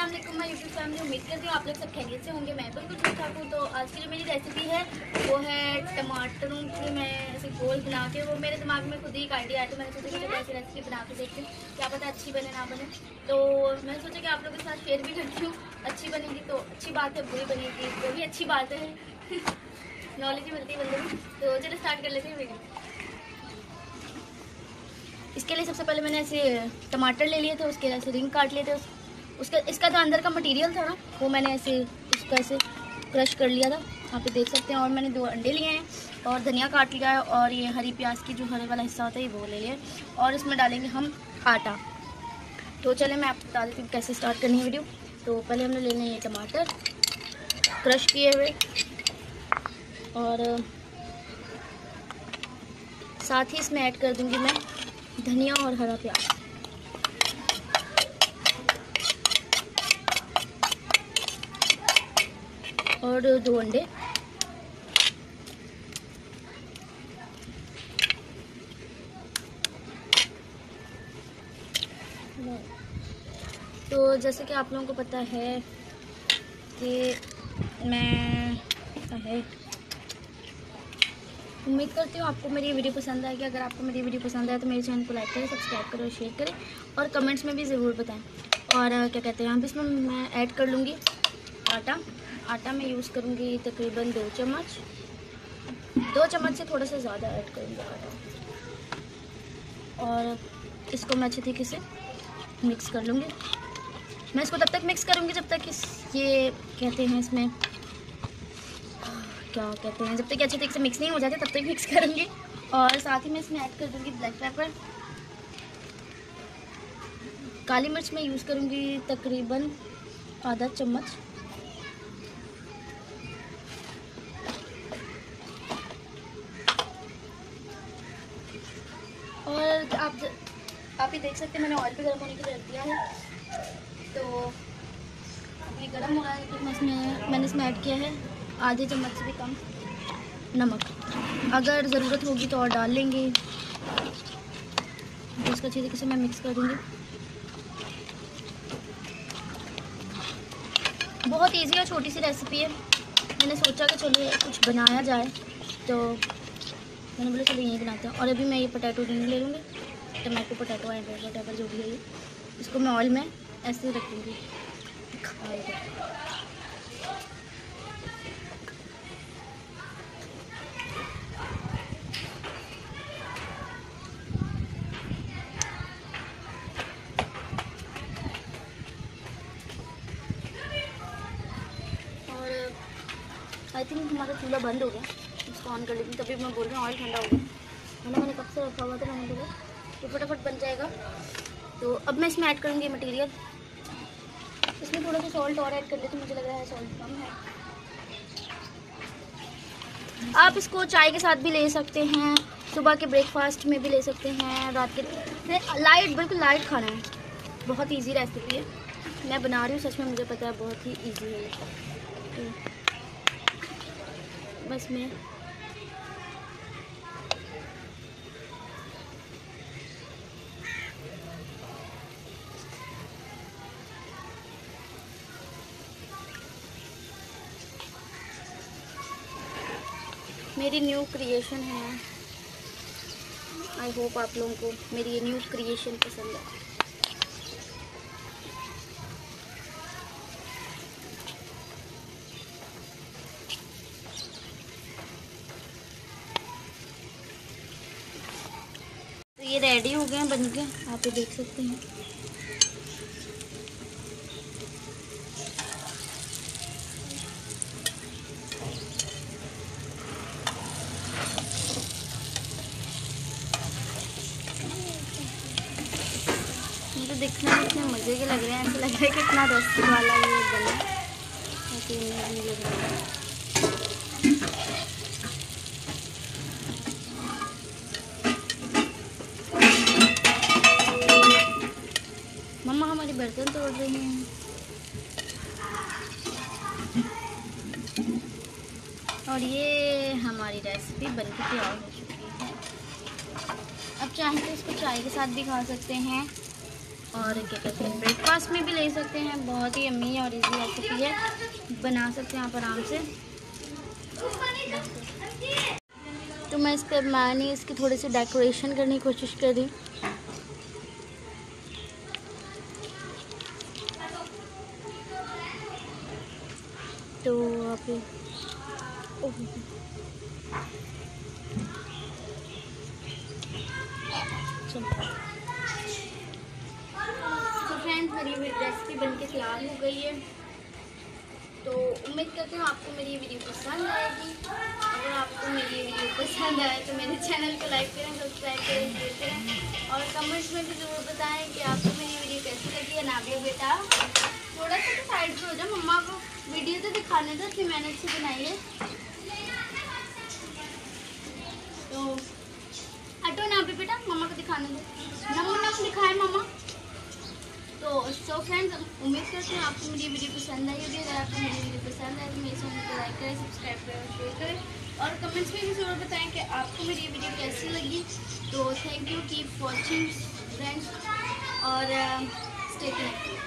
असलम मैं YouTube family उम्मीद करती हूँ आप लोग सब खैरियत से होंगे। मैं बिल्कुल ठीक ठाक हूँ तो आज की जो मेरी रेसिपी है, वो है टमाटरों की मैं ऐसे गोल बना के, वो मेरे दिमाग में खुद ही एक आइडिया आया तो मैंने सोचा कि ऐसी रेसिपी बना के देखती हूँ, क्या पता अच्छी बने, ना बने। तो मैंने सोचा कि आप लोगों के साथ शेयर भी करती हूँ, अच्छी बनेगी तो अच्छी बात है, बुरी बनेगी, वो भी अच्छी बात है। नॉलेज ही मिलती है बंदे तो चलो स्टार्ट कर लेते हैं वीडियो इसके लिए सबसे पहले मैंने ऐसे टमाटर ले लिए थे, उसके ऐसे रिंग काट लिए थे उसका, इसका जो अंदर का मटेरियल था ना, वो मैंने ऐसे इसको ऐसे क्रश कर लिया था। यहाँ पे देख सकते हैं, और मैंने दो अंडे लिए हैं, और धनिया काट लिया है, और ये हरी प्याज की जो हरे वाला हिस्सा होता है, ये वो ले लिया और इसमें डालेंगे हम आटा। तो चले, मैं आपको बता देती हूँ कैसे स्टार्ट करनी है वीडियो तो पहले हमने लेने हैं टमाटर क्रश किए हुए। और, साथ ही इसमें ऐड कर दूँगी मैं धनिया और हरा प्याज। और दो अंडे। तो जैसे कि आप लोगों को पता है कि मैं है? उम्मीद करती हूँ आपको मेरी वीडियो पसंद आएगी। अगर आपको मेरी वीडियो पसंद आए तो मेरे चैनल को लाइक करें, सब्सक्राइब करें शेयर करें और कमेंट्स में भी ज़रूर बताएँ। और क्या कहते हैं पर इसमें मैं ऐड कर लूँगी आटा। आटा मैं यूज़ करूँगी तकरीबन दो चम्मच। दो चम्मच से थोड़ा सा ज़्यादा ऐड करूँगी आटा। और इसको मैं अच्छे तरीके से मिक्स कर लूँगी। मैं इसको तब तक मिक्स करूँगी जब तक इस ये कहते हैं इसमें, क्या कहते हैं, जब तक अच्छे तरीके से मिक्स नहीं हो जाते तब तक मिक्स करूँगी। और साथ ही मैं इसमें ऐड कर दूँगी ब्लैक पेपर। काली मिर्च मैं यूज़ करूँगी तकरीबन आधा चम्मच। और आप ज, आप ही देख सकते हैं मैंने ऑयल पे गर्म होने के लिए रख दिया है। तो ये गर्म हो रहा है तो मैं इसमें मैंने इसमें ऐड किया है आधे चम्मच से भी कम नमक। अगर ज़रूरत होगी तो और डाल लेंगे। तो इसको अच्छी तरीके से मैं मिक्स कर दूँगी। बहुत इजी और छोटी सी रेसिपी है। मैंने सोचा कि चलिए कुछ बनाया जाए तो मैंने बोला, चलो यही बनाते हैं। और अभी मैं ये पोटैटो रिंग ले लूँगी टमाटो पोटैटो एंड वट जो भी है इसको मैं ऑयल में ऐसे रख दूँगी आई थिंक हमारा चूल्हा बंद हो गया। ऑन कर लेती तभी मैं बोल रही हूँ ऑयल ठंडा हो गया। वरना मैंने कब से रखा हुआ था मैंने बोला तो फटाफट बन जाएगा। तो अब मैं इसमें ऐड करूँगी मटेरियल इसमें थोड़ा सा सॉल्ट और ऐड कर लेती मुझे लग रहा है सॉल्ट कम है। आप इसको चाय के साथ भी ले सकते हैं, सुबह के ब्रेकफास्ट में भी ले सकते हैं, रात के लाइट बिल्कुल लाइट खाना है। बहुत इजी रेसिपी है। मैं बना रही हूँ, सच में मुझे पता है, बहुत ही इजी है। तो बस मैं मेरी न्यू क्रिएशन है आई होप आप लोगों को मेरी ये न्यू क्रिएशन पसंद है तो ये रेडी हो गए हैं बन के, आप ये देख सकते हैं। दिखने में इतने मज़े के लग रहे हैं, ऐसा लग रहा है कि इतना रस वाला ये बना नहीं लग रहा है। मम्मा, हमारी बर्तन तोड़ रही हैं। और ये हमारी रेसिपी बनके तैयार हो चुकी है। अब चाहे तो इसको चाय के साथ भी खा सकते हैं। और क्या कहते हैं ब्रेकफास्ट में भी ले सकते हैं। बहुत ही अम्मी और इजी रेसिपी है। बना सकते हैं आप आराम से। तो मैं इस पर मैंने इसकी थोड़ी सी डेकोरेशन करने की कोशिश कर तो आप तो फ्रेंड्स, मेरी रेसिपी बन के तैयार हो गई है। तो उम्मीद करती हूँ आपको मेरी वीडियो पसंद आएगी। अगर आपको मेरी ये वीडियो पसंद आए तो मेरे चैनल को लाइक करें सब्सक्राइब करें शेयर करें। और कमेंट्स में भी ज़रूर बताएँ कि आपको मेरी वीडियो कैसी लगी है। नाबिया बेटा, थोड़ा सा तो साइड पर हो जाए मम्मा को वीडियो तो दिखाने दो कि मैंने अच्छी बनाई है। तो हटो ना बेटा, मम्मा को दिखाने दो। तो सो फ्रेंड्स उम्मीद करते हैं आपको मेरी वीडियो पसंद आई होगी। अगर आपको मेरी वीडियो पसंद आए तो मेरे चैनल को लाइक करें सब्सक्राइब करें और शेयर करें। और कमेंट्स में भी ज़रूर बताएँ कि आपको मेरी वीडियो कैसी लगी। तो thank you keep watching friends और स्टे uh, कनेक्टेड